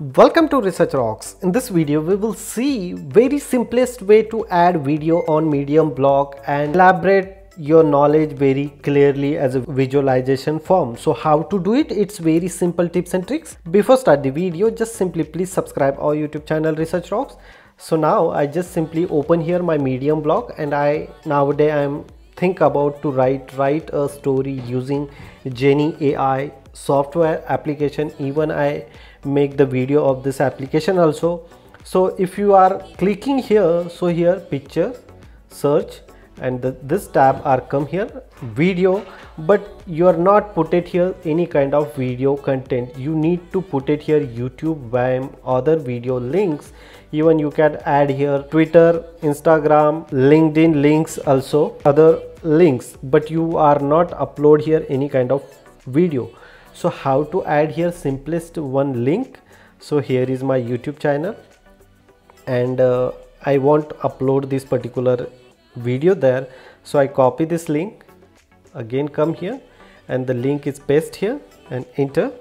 Welcome to Research Rocks. In this video, we will see very simplest way to add video on Medium blog and elaborate your knowledge very clearly as a visualization form. So how to do it? It's very simple tips and tricks. Before start the video, just simply please subscribe our YouTube channel Research Rocks. So now I just simply open here my Medium blog and I nowadays I'm think about to write write a story using Jenni AI software application. Even I make the video of this application also. So if you are clicking here so here picture search and the, this tab are come here video. But you are not put it here any kind of video content. You need to put it here youtube vim other video links. Even you can add here twitter instagram linkedin links also other links. But you are not upload here any kind of video so how to add here simplest one link? So here is my youtube channel. And uh, i want to upload this particular video there. So i copy this link. Again come here. And the link is paste here. And enter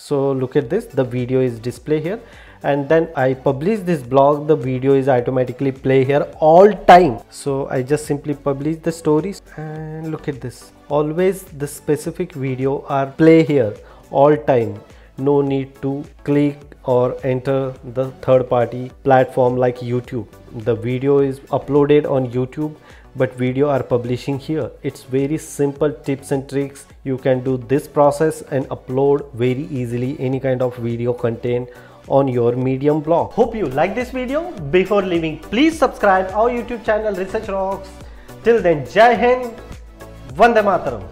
so look at this. The video is display here. And then I publish this blog. The video is automatically play here all time. So I just simply publish the stories. And look at this. Always the specific video are play here all time. No need to click or enter the third party platform like YouTube. The video is uploaded on YouTube but video are publishing here. It's very simple tips and tricks. You can do this process and upload very easily any kind of video content on your medium blog. Hope you like this video. Before leaving please subscribe our youtube channel research rocks. Till then jai hind vande mataram